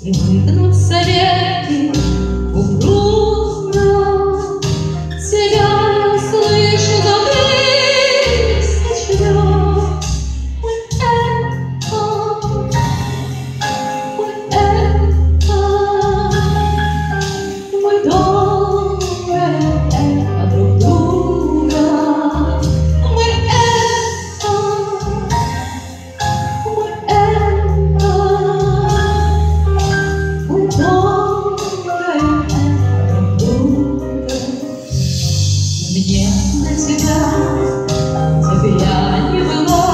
И выгнут советы упрудно. Себя слышу, но ты сочтешь. Ой, это, ой, это, мой дом. тебя, Тебя не было